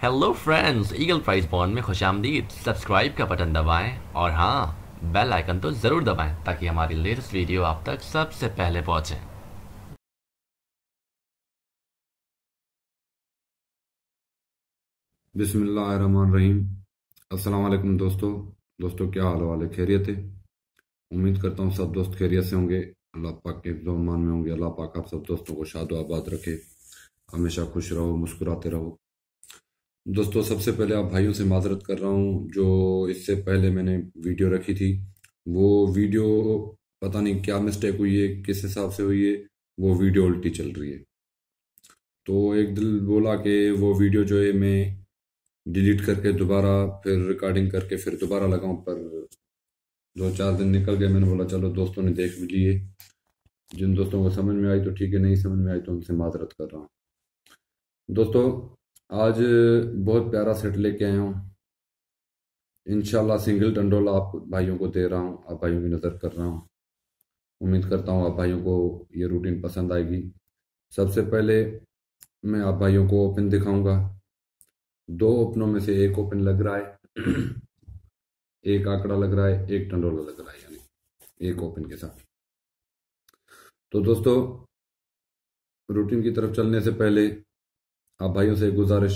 Hello friends eagle prize bond में खुश आमदीद सब्सक्राइब का बटन दबाएँ और हाँ बेल आइकन तो ज़रूर दबाएँ ताकि हमारी लेटेस्ट वीडियो आप तक सबसे पहले पहुँचे। अस्सलाम वालेकुम दोस्तों। दोस्तों, क्या हाल वाले? खैरियत है? उम्मीद करता हूँ सब दोस्त खैरियत से होंगे। अल्लाह पाक के मान में होंगे। अल्लाह पाक आप सब दोस्तों को शाद आबाद रखे। हमेशा खुश रहो, मुस्कुराते रहो। दोस्तों, सबसे पहले आप भाइयों से माजरत कर रहा हूँ, जो इससे पहले मैंने वीडियो रखी थी। वो वीडियो, पता नहीं क्या मिस्टेक हुई है, किस हिसाब से हुई है, वो वीडियो उल्टी चल रही है। तो एक दिल बोला कि वो वीडियो जो है मैं डिलीट करके दोबारा, फिर रिकॉर्डिंग करके फिर दोबारा लगाऊँ, पर दो चार दिन निकल गए, मैंने बोला, चलो दोस्तों ने देख भी लिए जिन दोस्तों को समझ में आई तो ठीक है, नहीं समझ में आई तो उनसे माजरत कर रहा हूँ। दोस्तों आज बहुत प्यारा सेट लेके आया हूँ। इनशाला सिंगल टंडोल आप भाइयों को दे रहा हूँ, आप भाइयों की नज़र कर रहा हूँ। उम्मीद करता हूँ आप भाइयों को ये रूटीन पसंद आएगी। सबसे पहले मैं आप भाइयों को ओपन दिखाऊँगा। दो ओपनों में से एक ओपन लग रहा है। एक आंकड़ा लग रहा है, एक टंडोला लग रहा है, यानी एक ओपन के साथ। तो दोस्तों रूटीन की तरफ़ चलने से पहले आप भाइयों से गुजारिश।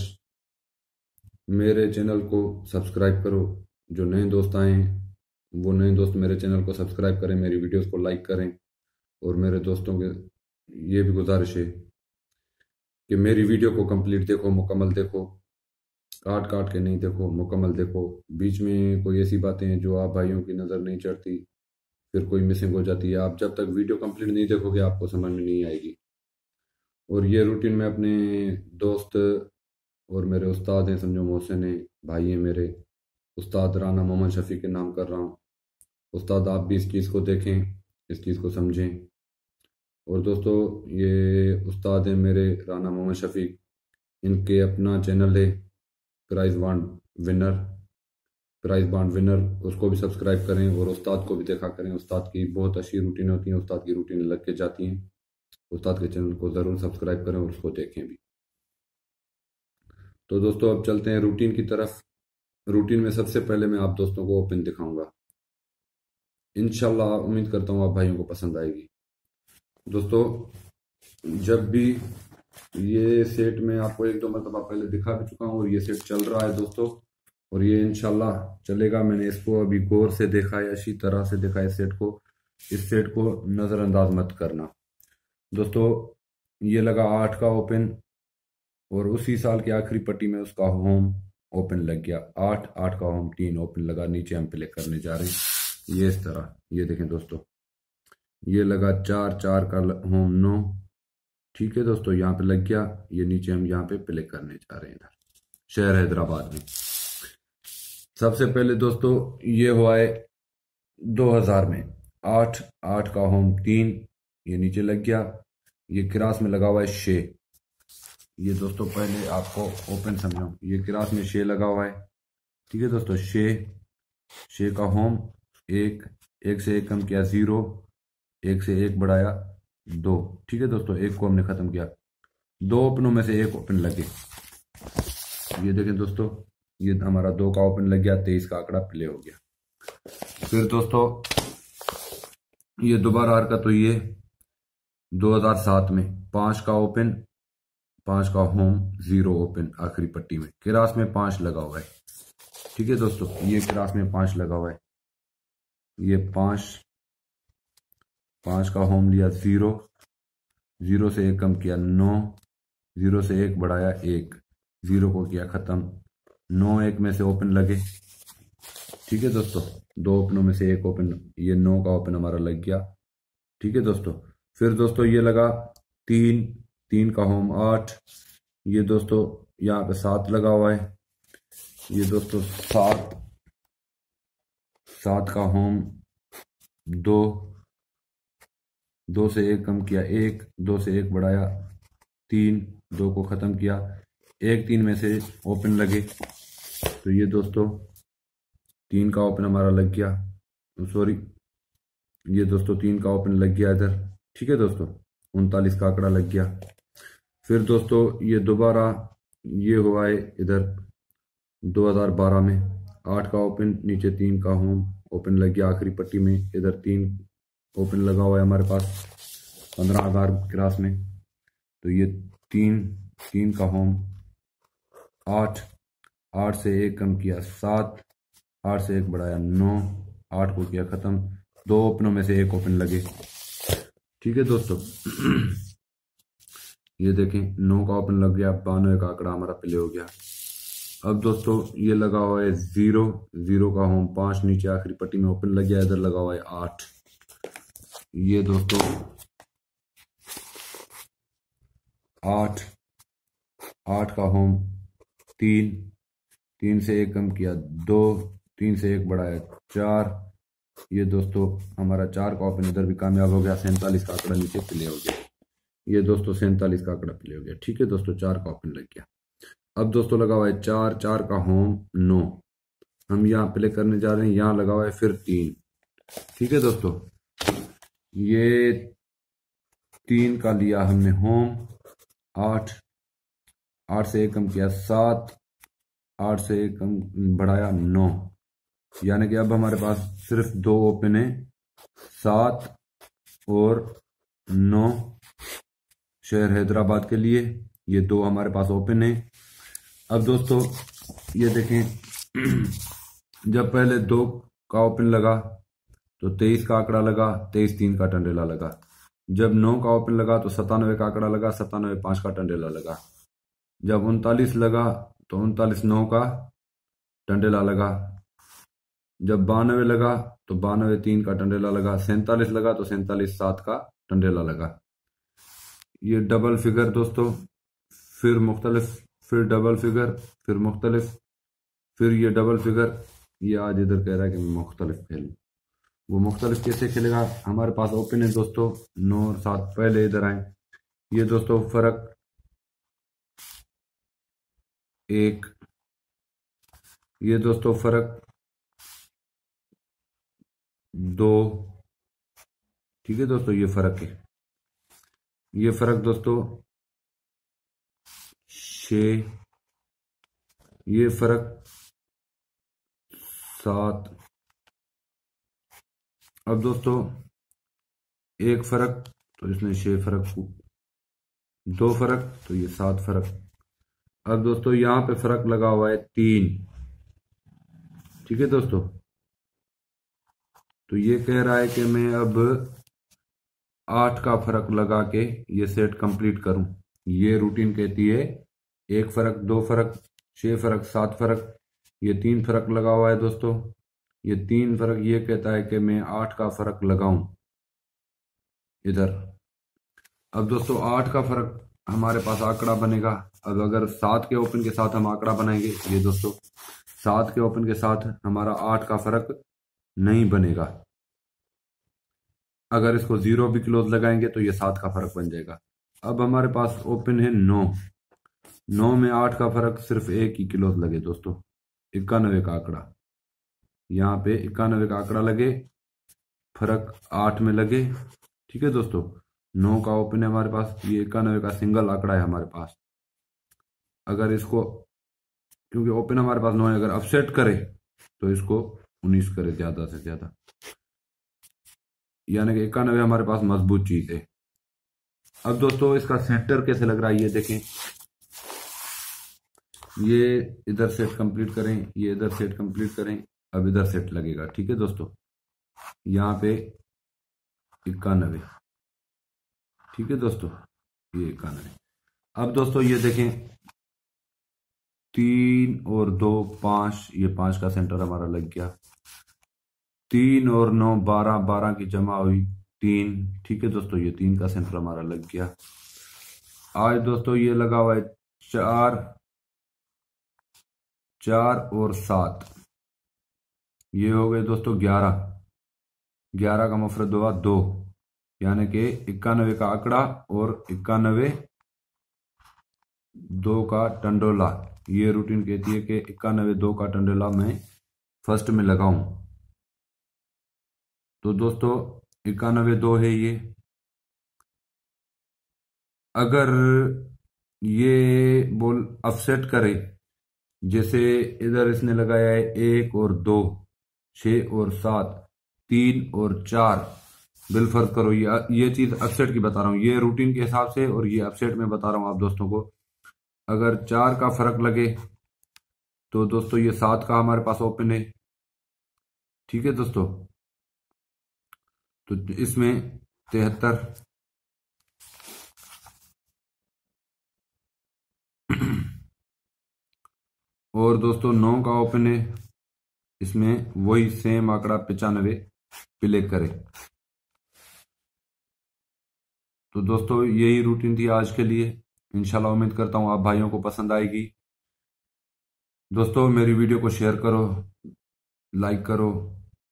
मेरे चैनल को सब्सक्राइब करो। जो नए दोस्त आए हैं, वो नए दोस्त मेरे चैनल को सब्सक्राइब करें, मेरी वीडियोस को लाइक करें। और मेरे दोस्तों के ये भी गुजारिश है कि मेरी वीडियो को कंप्लीट देखो, मुकम्मल देखो। काट काट के नहीं देखो, मुकम्मल देखो। बीच में कोई ऐसी बातें हैं जो आप भाइयों की नज़र नहीं चढ़ती, फिर कोई मिसिंग हो जाती है। आप जब तक वीडियो कंप्लीट नहीं देखोगे, आपको समझ में नहीं आएगी। और ये रूटीन में अपने दोस्त और मेरे उस्ताद हैं, समझो मोहसिन है, भाई हैं मेरे। उस्ताद राना मोहम्मद शफ़ी के नाम कर रहा हूँ। उस्ताद, आप भी इस चीज़ को देखें, इस चीज़ को समझें। और दोस्तों, ये उस्ताद हैं मेरे राना मोहम्मद शफ़ीक इनके अपना चैनल है prize bond winner prize bond winner उसको भी सब्सक्राइब करें और उस्ताद को भी देखा करें। उस्ताद की बहुत अच्छी रूटीन होती हैं, उस्ताद की रूटीन लग के जाती हैं। उस्ताद के चैनल को ज़रूर सब्सक्राइब करें और उसको देखें भी। तो दोस्तों, अब चलते हैं रूटीन की तरफ़। रूटीन में सबसे पहले मैं आप दोस्तों को ओपन दिखाऊँगा। इनशाला उम्मीद करता हूँ आप भाइयों को पसंद आएगी। दोस्तों, जब भी ये सेट में आपको एक दो मरतबा पहले दिखा भी चुका हूँ और ये सेट चल रहा है दोस्तों, और ये इनशाला चलेगा। मैंने इसको अभी गौर से देखा है, अच्छी तरह से देखा है सेट को। इस सेट को नज़रअंदाज मत करना। दोस्तों, ये लगा आठ का ओपन और उसी साल की आखिरी पट्टी में उसका होम ओपन लग गया। आठ आठ का होम, तीन ओपन लगा, नीचे हम प्ले करने जा रहे हैं। ये इस तरह, ये देखें दोस्तों। ये लगा चार चार का होम नौ। ठीक है दोस्तों, यहाँ पे लग गया। ये नीचे हम यहाँ पे प्ले करने जा रहे हैं इधर, शहर हैदराबाद में। सबसे पहले दोस्तों, ये हुआ है 2000 में। आठ आठ का होम, तीन ये नीचे लग गया। ये क्रास में लगा हुआ है शे। ये दोस्तों पहले आपको ओपन समझाऊं। ये क्रास में शे लगा हुआ है। ठीक है दोस्तों, शे। शे का होम एक एक से एक कम किया ज़ीरो, एक से एक बढ़ाया दो। ठीक है दोस्तों, एक को हमने खत्म किया। दो ओपनों में से एक ओपन लगे। ये देखें दोस्तों, ये हमारा दो का ओपन लग गया, तेईस का आंकड़ा प्ले हो गया। फिर दोस्तों, ये दोबारा हरकत हुई है 2007 में पाँच का ओपन, पाँच का होम, ज़ीरो ओपन आखिरी पट्टी में। क्रास में पाँच लगा हुआ है। ठीक है दोस्तों, ये क्रास में पाँच लगा हुआ है। ये पाँच, पाँच का होम लिया ज़ीरो ज़ीरो से एक कम किया नौ, ज़ीरो से एक बढ़ाया एक, ज़ीरो को किया ख़त्म। नौ एक में से ओपन लगे। ठीक है दोस्तों, दो ओपनों में से एक ओपन, ये नौ का ओपन हमारा लग गया। ठीक है दोस्तों फिर दोस्तों ये लगा तीन तीन का होम आठ। ये दोस्तों यहाँ पे सात लगा हुआ है। ये दोस्तों सात सात का होम दो दो से एक कम किया एक, दो से एक बढ़ाया तीन, दो को ख़त्म किया एक, तीन में से ओपन लगे। तो ये दोस्तों तीन का ओपन हमारा लग गया। सॉरी, ये दोस्तों तीन का ओपन लग गया इधर। ठीक है दोस्तों? उनतालीस का आंकड़ा लग गया। फिर दोस्तों, ये दोबारा ये हुआ है इधर 2012 में। आठ का ओपन, नीचे तीन का होम। ओपन लग गया आखिरी पट्टी में। इधर तीन ओपन लगा हुआ है हमारे पास पंद्रह हज़ार क्रास में। तो ये तीन तीन का होम। आठ आठ से एक कम किया सात, आठ से एक बढ़ाया नौ, आठ को किया ख़त्म। दो ओपनों में से एक ओपन लगे। ठीक है दोस्तों? ये देखें, नौ का ओपन लग गया, बानवे का आंकड़ा हमारा प्ले हो गया। अब दोस्तों, ये लगा हुआ है ज़ीरो ज़ीरो का होम पाँच, नीचे आखिरी पट्टी में ओपन लग गया, इधर लगा हुआ है आठ। ये दोस्तों, आठ आठ का होम तीन तीन से एक कम किया दो, तीन से एक बढ़ाया चार ये दोस्तों, हमारा चार का ओपन इधर भी कामयाब हो गया, सैंतालीस का आंकड़ा नीचे प्ले हो गया ये दोस्तों, सैंतालीस का आंकड़ा प्ले हो गया ठीक है दोस्तों, चार का ओपन लग गया। अब दोस्तों, लगा हुआ है चार चार का होम नौ हम यहाँ प्ले करने जा रहे हैं, यहाँ लगा हुआ है फिर तीन। ठीक है दोस्तों, ये तीन का लिया हमने होम आठ आठ से एक कम किया सात, आठ से एक कम बढ़ाया नौ। यानी कि अब हमारे पास सिर्फ़ दो ओपन है, सात और नौ शहर हैदराबाद के लिए, ये दो हमारे पास ओपन है। अब दोस्तों, ये देखें, जब पहले दो का ओपन लगा तो तेईस का आंकड़ा लगा, तेईस तीन का टंडेला लगा। जब नौ का ओपन लगा तो सतानवे का आंकड़ा लगा सतानवे पाँच का टंडेला लगा। जब उनतालीस लगा तो उनतालीस नौ का टंडेला लगा। जब बानवे लगा तो बानवे तीन का टंडेला लगा, सैंतालीस लगा तो सैंतालीस सात का टंडेला लगा। ये डबल फिगर दोस्तों, फिर मुख्तलिफ़, फिर डबल फिगर फिर मुख्तलिफ़, फिर ये डबल फिगर ये आज इधर कह रहा है कि मैं मुख्तलिफ़ खेलूँ। वो मुख्तलिफ़ कैसे खेलेगा? हमारे पास ओपन है दोस्तों, नौ और सात पहले इधर आए। ये दोस्तों फ़र्क एक, ये दोस्तों फ़र्क दो। ठीक है दोस्तों, ये फ़र्क है। ये फ़र्क दोस्तों, छ। ये फ़र्क सात। अब दोस्तों, एक फ़र्क तो इसने छह फ़र्क दो फ़र्क तो ये सात फ़र्क। अब दोस्तों, यहाँ पे फ़र्क लगा हुआ है तीन। ठीक है दोस्तों? तो ये कह रहा है कि मैं अब आठ का फ़र्क लगा के ये सेट कंप्लीट करूँ। ये रूटीन कहती है, एक फ़र्क, दो फ़र्क, छह फ़र्क, सात फ़र्क, ये तीन फ़र्क लगा हुआ है दोस्तों। ये तीन फ़र्क ये कहता है कि मैं आठ का फ़र्क लगाऊँ। इधर। अब दोस्तों, आठ का फ़र्क हमारे पास आंकड़ा बनेगा। अब अगर सात के ओपन के साथ हम आंकड़ा बनाएँगे, ये दोस्तों, सात के ओपन के साथ हमारा आठ का फ़र्क नहीं बनेगा। अगर इसको ज़ीरो भी क्लोज लगाएँगे तो ये सात का फ़र्क बन जाएगा। अब हमारे पास ओपन है नौ। नौ में आठ का फ़र्क सिर्फ़ एक ही क्लोज लगे दोस्तों। इक्यानवे का आंकड़ा। यहाँ पे इक्यानवे का आंकड़ा लगे, फ़र्क आठ में लगे। ठीक है दोस्तों? नौ का ओपन है हमारे पास, ये इक्यानवे का सिंगल आंकड़ा है हमारे पास। अगर इसको, क्योंकि ओपन हमारे पास नौ है, अगर अपसेट करे तो इसको उन्नीस करे ज़्यादा से ज़्यादा। यानी कि इक्यानवे हमारे पास मज़बूत चीज़ है। अब दोस्तों, इसका सेंटर कैसे लग रहा है, ये देखें। ये इधर सेट कंप्लीट करें, ये इधर सेट कंप्लीट करें, अब इधर सेट लगेगा। ठीक है दोस्तों? यहाँ पे इक्यानवे। ठीक है दोस्तों? ये इक्यानवे। अब दोस्तों, ये देखें। तीन और दो, पाँच, ये पाँच का सेंटर हमारा लग गया। तीन और नौ, बारह बारह की जमा हुई। तीन। ठीक है दोस्तों, ये तीन का सेंटर हमारा लग गया। आज दोस्तों ये लगा हुआ है चार चार और सात। ये हो गए दोस्तों ग्यारह। ग्यारह का मफरत हुआ दो। यानी कि इक्यानवे का आंकड़ा और इक्यानवे दो का टंडोला। ये रूटीन कहती है कि इक्यानवे दो का टंडोला मैं फ़र्स्ट में लगाऊँ तो दोस्तों, इक्यानवे दो है ये। अगर ये बोल अपसेट करे, जैसे इधर इसने लगाया है एक और दो छ और सात, तीन और चार, बिल फ़र्ज़ करो। ये ये चीज़ अपसेट की बता रहा हूँ। ये रूटीन के हिसाब से और ये अपसेट में बता रहा हूँ आप दोस्तों को। अगर चार का फ़र्क लगे तो दोस्तों ये सात का हमारे पास ओपन है। ठीक है दोस्तों? तो इसमें तिहत्तर और दोस्तों नौ का ओपन है। इसमें वही सेम आंकड़ा पिचानवे प्ले करें। तो दोस्तों यही रूटीन थी आज के लिए। इंशाल्लाह उम्मीद करता हूँ आप भाइयों को पसंद आएगी। दोस्तों मेरी वीडियो को शेयर करो लाइक करो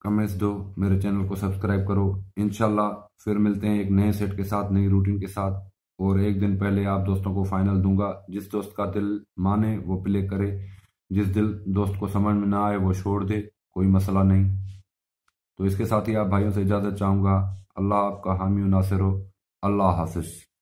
कमेंट्स दो, मेरे चैनल को सब्सक्राइब करो। इनशाला फिर मिलते हैं एक नए सेट के साथ, नई रूटीन के साथ। और एक दिन पहले आप दोस्तों को फाइनल दूँगा। जिस दोस्त का दिल माने, वो प्ले करे। जिस दिल दोस्त को समझ में ना आए, वो छोड़ दे। कोई मसला नहीं। तो इसके साथ ही आप भाइयों से इजाज़त चाहूँगा। अल्लाह आपका हामी नासिर हो। अल्लाह हाफिज़।